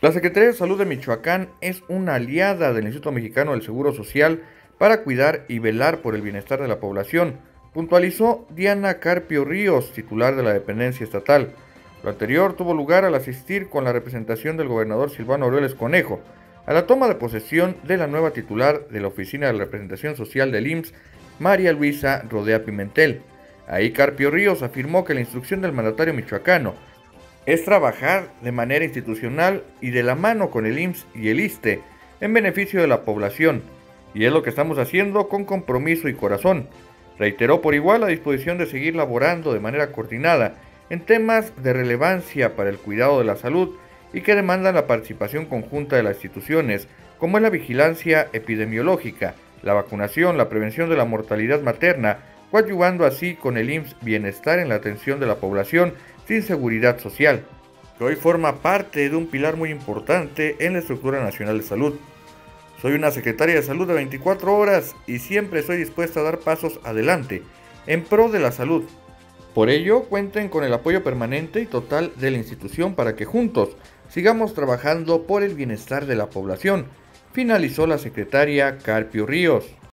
La Secretaría de Salud de Michoacán es una aliada del Instituto Mexicano del Seguro Social para cuidar y velar por el bienestar de la población, puntualizó Diana Carpio Ríos, titular de la dependencia estatal. Lo anterior tuvo lugar al asistir con la representación del gobernador Silvano Aureoles Conejo a la toma de posesión de la nueva titular de la Oficina de Representación Social del IMSS, María Luisa Rodea Pimentel. Ahí Carpio Ríos afirmó que la instrucción del mandatario michoacano es trabajar de manera institucional y de la mano con el IMSS y el ISTE en beneficio de la población, y es lo que estamos haciendo con compromiso y corazón. Reiteró por igual la disposición de seguir laborando de manera coordinada en temas de relevancia para el cuidado de la salud y que demandan la participación conjunta de las instituciones, como es la vigilancia epidemiológica, la vacunación, la prevención de la mortalidad materna, coadyuvando así con el IMSS bienestar en la atención de la población sin seguridad social, que hoy forma parte de un pilar muy importante en la estructura nacional de salud. Soy una secretaria de salud de 24 horas y siempre estoy dispuesta a dar pasos adelante en pro de la salud. Por ello, cuenten con el apoyo permanente y total de la institución para que juntos sigamos trabajando por el bienestar de la población, finalizó la secretaria Carpio Ríos.